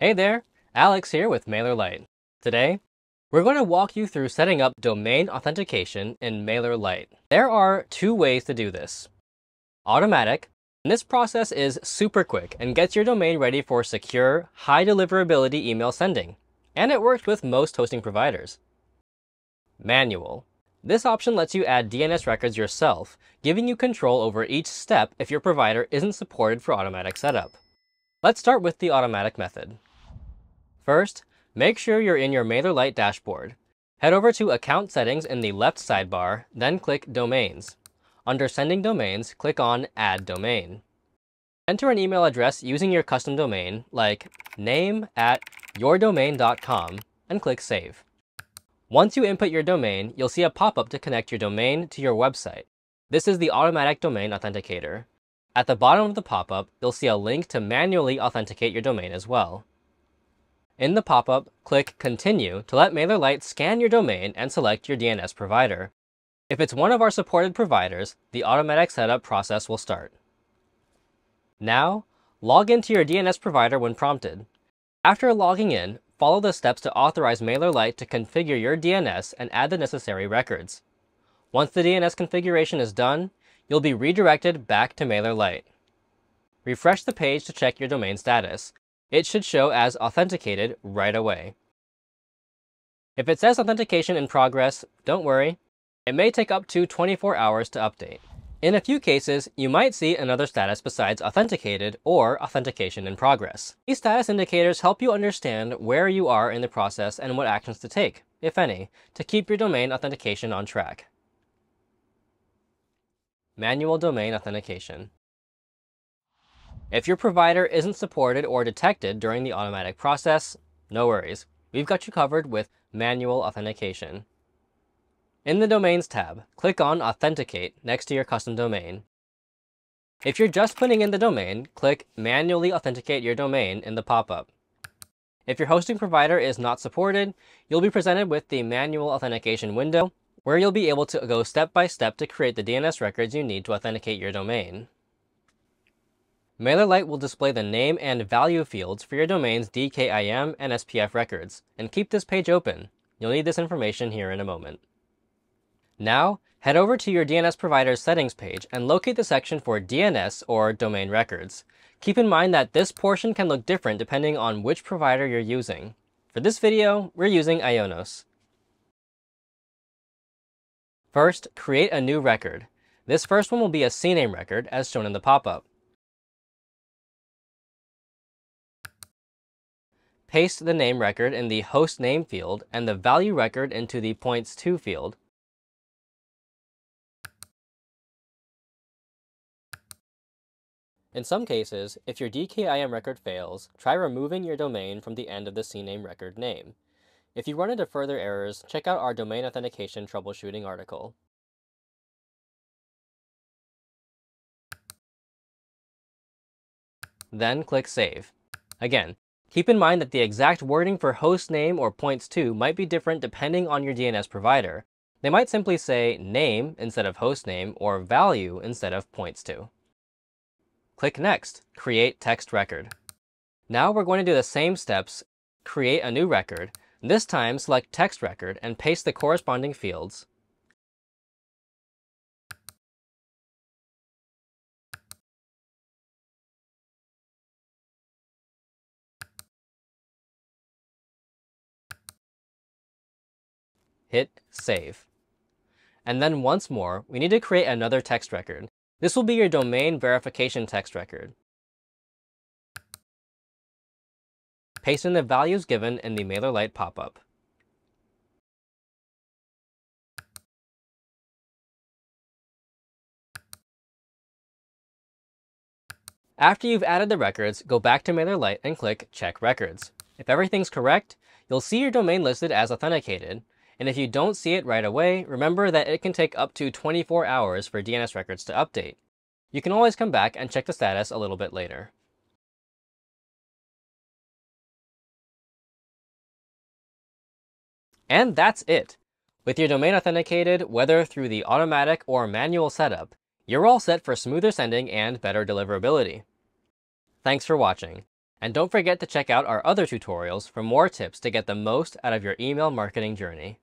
Hey there, Alex here with MailerLite. Today, we're going to walk you through setting up domain authentication in MailerLite. There are two ways to do this. Automatic, and this process is super quick and gets your domain ready for secure, high deliverability email sending. And it works with most hosting providers. Manual. This option lets you add DNS records yourself, giving you control over each step if your provider isn't supported for automatic setup. Let's start with the automatic method. First, make sure you're in your MailerLite dashboard. Head over to Account Settings in the left sidebar, then click Domains. Under Sending Domains, click on Add Domain. Enter an email address using your custom domain, like name at yourdomain.com, and click Save. Once you input your domain, you'll see a pop-up to connect your domain to your website. This is the Automatic Domain Authenticator. At the bottom of the pop-up, you'll see a link to manually authenticate your domain as well. In the pop-up, click Continue to let MailerLite scan your domain and select your DNS provider. If it's one of our supported providers, the automatic setup process will start. Now, log into your DNS provider when prompted. After logging in, follow the steps to authorize MailerLite to configure your DNS and add the necessary records. Once the DNS configuration is done, you'll be redirected back to MailerLite. Refresh the page to check your domain status, it should show as authenticated right away. If it says authentication in progress, don't worry. It may take up to 24 hours to update. In a few cases, you might see another status besides authenticated or authentication in progress. These status indicators help you understand where you are in the process and what actions to take, if any, to keep your domain authentication on track. Manual Domain Authentication if your provider isn't supported or detected during the automatic process, no worries. We've got you covered with manual authentication. In the Domains tab, click on Authenticate next to your custom domain. If you're just putting in the domain, click Manually Authenticate Your Domain in the pop-up. If your hosting provider is not supported, you'll be presented with the Manual Authentication window, where you'll be able to go step by step to create the DNS records you need to authenticate your domain. MailerLite will display the name and value fields for your domain's DKIM and SPF records, and keep this page open. You'll need this information here in a moment. Now, head over to your DNS provider's settings page and locate the section for DNS or domain records. Keep in mind that this portion can look different depending on which provider you're using. For this video, we're using Ionos. First, create a new record. This first one will be a CNAME record, as shown in the pop-up. Paste the name record in the host name field and the value record into the points to field. In some cases, if your DKIM record fails, try removing your domain from the end of the CNAME record name. If you run into further errors, check out our domain authentication troubleshooting article. Then click Save. Again, Keep in mind that the exact wording for host name or points to might be different depending on your DNS provider. They might simply say name instead of host name or value instead of points to. Click Next, Create Text Record. Now we're going to do the same steps, create a new record. This time select Text Record and paste the corresponding fields. Hit save. And then once more, we need to create another text record. This will be your domain verification text record. Paste in the values given in the MailerLite pop-up. After you've added the records, go back to MailerLite and click Check Records. If everything's correct, you'll see your domain listed as authenticated, and if you don't see it right away, remember that it can take up to 24 hours for DNS records to update. You can always come back and check the status a little bit later. And that's it. With your domain authenticated, whether through the automatic or manual setup, you're all set for smoother sending and better deliverability. Thanks for watching. And don't forget to check out our other tutorials for more tips to get the most out of your email marketing journey.